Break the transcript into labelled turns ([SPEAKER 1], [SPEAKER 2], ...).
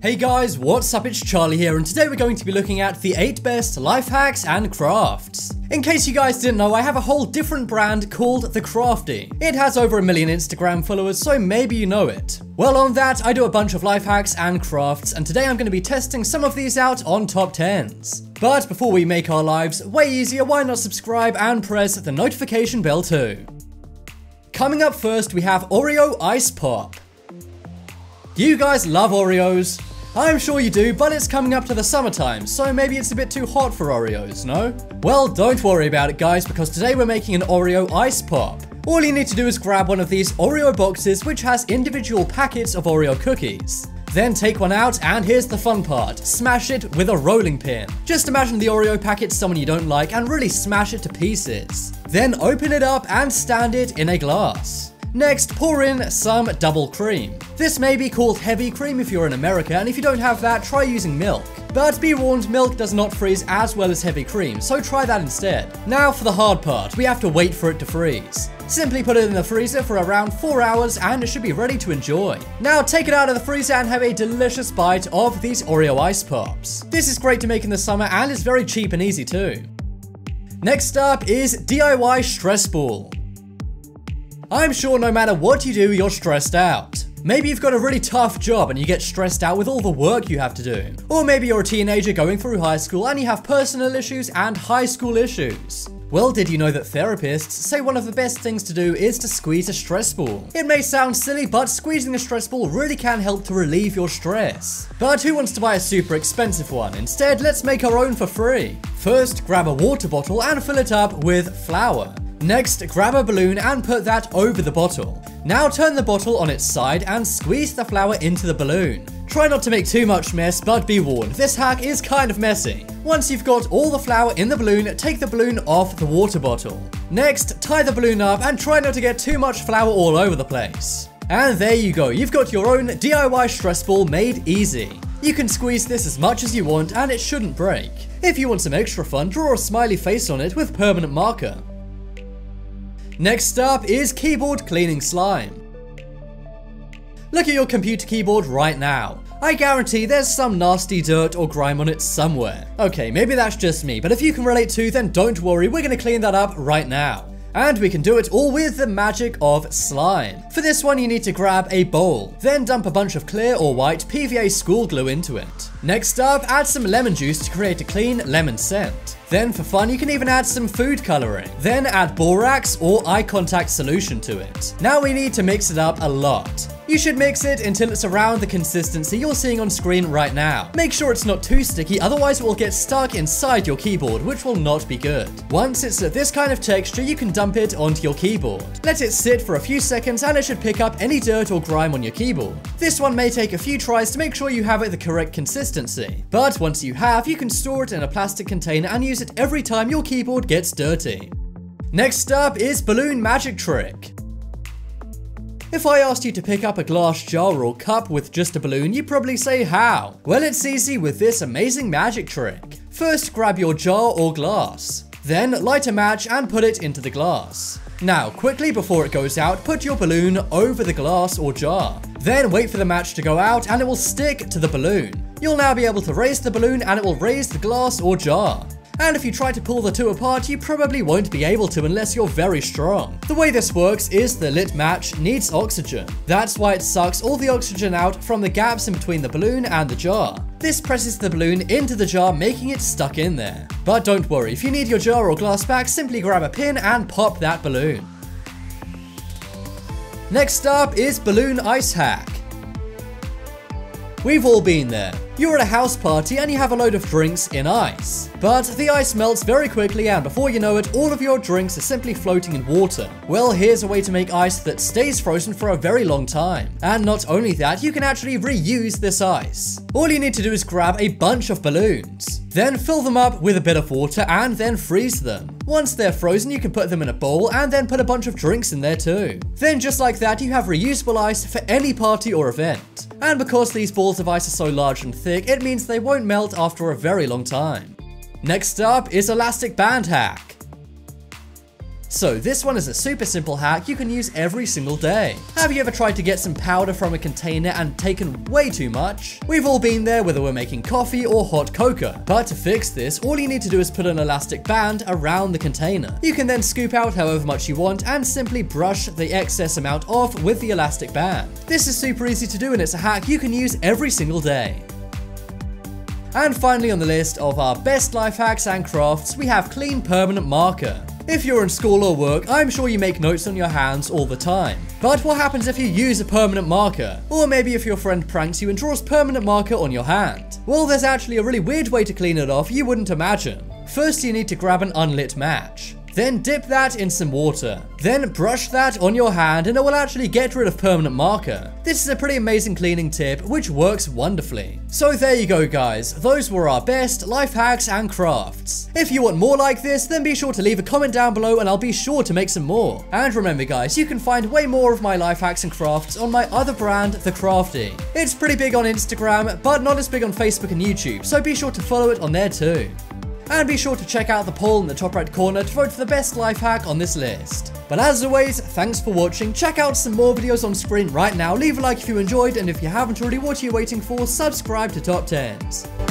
[SPEAKER 1] Hey guys, what's up? It's Charlie here, and today we're going to be looking at the 8 best life hacks and crafts. In case you guys didn't know, I have a whole different brand called The Crafty. It has over a million Instagram followers, so maybe you know it. Well, on that, I do a bunch of life hacks and crafts, and today I'm going to be testing some of these out on top 10s. But before we make our lives way easier, why not subscribe and press the notification bell too? Coming up first, we have Oreo Ice Pop. You guys love Oreos? I'm sure you do, but it's coming up to the summertime, so maybe it's a bit too hot for Oreos, no? Well, don't worry about it guys, because today we're making an Oreo Ice Pop. All you need to do is grab one of these Oreo boxes which has individual packets of Oreo cookies. Then take one out, and here's the fun part. Smash it with a rolling pin. Just imagine the Oreo packet someone you don't like and really smash it to pieces. Then open it up and stand it in a glass. Next, pour in some double cream. This may be called heavy cream if you're in America, and if you don't have that, try using milk. But be warned, milk does not freeze as well as heavy cream, so try that instead. Now for the hard part, we have to wait for it to freeze. Simply put it in the freezer for around 4 hours and it should be ready to enjoy. Now take it out of the freezer and have a delicious bite of these Oreo Ice Pops. This is great to make in the summer and is very cheap and easy too. Next up is DIY Stress Ball. I'm sure no matter what you do, you're stressed out. Maybe you've got a really tough job and you get stressed out with all the work you have to do. Or maybe you're a teenager going through high school and you have personal issues and high school issues. Well, did you know that therapists say one of the best things to do is to squeeze a stress ball? It may sound silly, but squeezing a stress ball really can help to relieve your stress. But who wants to buy a super expensive one? Instead, let's make our own for free. First, grab a water bottle and fill it up with flour. Next, grab a balloon and put that over the bottle. Now turn the bottle on its side and squeeze the flour into the balloon. Try not to make too much mess, but be warned, this hack is kind of messy. Once you've got all the flour in the balloon, take the balloon off the water bottle. Next, tie the balloon up and try not to get too much flour all over the place. And there you go, you've got your own DIY stress ball made easy. You can squeeze this as much as you want and it shouldn't break. If you want some extra fun, draw a smiley face on it with permanent marker. Next up is keyboard cleaning slime. Look at your computer keyboard right now. I guarantee there's some nasty dirt or grime on it somewhere. Okay, maybe that's just me, but if you can relate to, then don't worry, we're gonna clean that up right now. And we can do it all with the magic of slime. For this one, you need to grab a bowl, then dump a bunch of clear or white PVA school glue into it. Next up, add some lemon juice to create a clean lemon scent. Then for fun, you can even add some food coloring. Then add borax or eye contact solution to it. Now we need to mix it up a lot. You should mix it until it's around the consistency you're seeing on screen right now. Make sure it's not too sticky, otherwise it will get stuck inside your keyboard, which will not be good. Once it's at this kind of texture, you can dump it onto your keyboard. Let it sit for a few seconds and it should pick up any dirt or grime on your keyboard. This one may take a few tries to make sure you have it the correct consistency. But once you have, you can store it in a plastic container and use it every time your keyboard gets dirty. Next up is Balloon Magic Trick. If I asked you to pick up a glass jar or cup with just a balloon, you'd probably say how? Well, it's easy with this amazing magic trick. First, grab your jar or glass. Then, light a match and put it into the glass. Now, quickly before it goes out, put your balloon over the glass or jar. Then wait for the match to go out and it will stick to the balloon. You'll now be able to raise the balloon and it will raise the glass or jar and if you try to pull the two apart, you probably won't be able to unless you're very strong. The way this works is the lit match needs oxygen. That's why it sucks all the oxygen out from the gaps in between the balloon and the jar. This presses the balloon into the jar, making it stuck in there. But don't worry, if you need your jar or glass back, simply grab a pin and pop that balloon. Next up is Balloon Ice Hack. We've all been there. You're at a house party and you have a load of drinks in ice. But the ice melts very quickly and before you know it, all of your drinks are simply floating in water. Well, here's a way to make ice that stays frozen for a very long time. And not only that, you can actually reuse this ice. All you need to do is grab a bunch of balloons. Then fill them up with a bit of water and then freeze them. Once they're frozen, you can put them in a bowl and then put a bunch of drinks in there too. Then just like that, you have reusable ice for any party or event. And because these balls of ice are so large and thick, it means they won't melt after a very long time. Next up is elastic band hack. So this one is a super simple hack you can use every single day. Have you ever tried to get some powder from a container and taken way too much? We've all been there whether we're making coffee or hot cocoa. But to fix this, all you need to do is put an elastic band around the container. You can then scoop out however much you want and simply brush the excess amount off with the elastic band. This is super easy to do and it's a hack you can use every single day. And finally on the list of our best life hacks and crafts, we have clean permanent marker. If you're in school or work, I'm sure you make notes on your hands all the time. But what happens if you use a permanent marker? Or maybe if your friend pranks you and draws permanent marker on your hand? Well, there's actually a really weird way to clean it off you wouldn't imagine. First, you need to grab an unlit match. Then dip that in some water. Then brush that on your hand and it will actually get rid of permanent marker. This is a pretty amazing cleaning tip which works wonderfully. So there you go guys, those were our best life hacks and crafts. If you want more like this then be sure to leave a comment down below and I'll be sure to make some more. And remember guys, you can find way more of my life hacks and crafts on my other brand, The Crafty. It's pretty big on Instagram but not as big on Facebook and YouTube so be sure to follow it on there too. And be sure to check out the poll in the top right corner to vote for the best life hack on this list. But as always, thanks for watching, check out some more videos on screen right now, leave a like if you enjoyed, and if you haven't already, what are you waiting for, subscribe to Top 10s.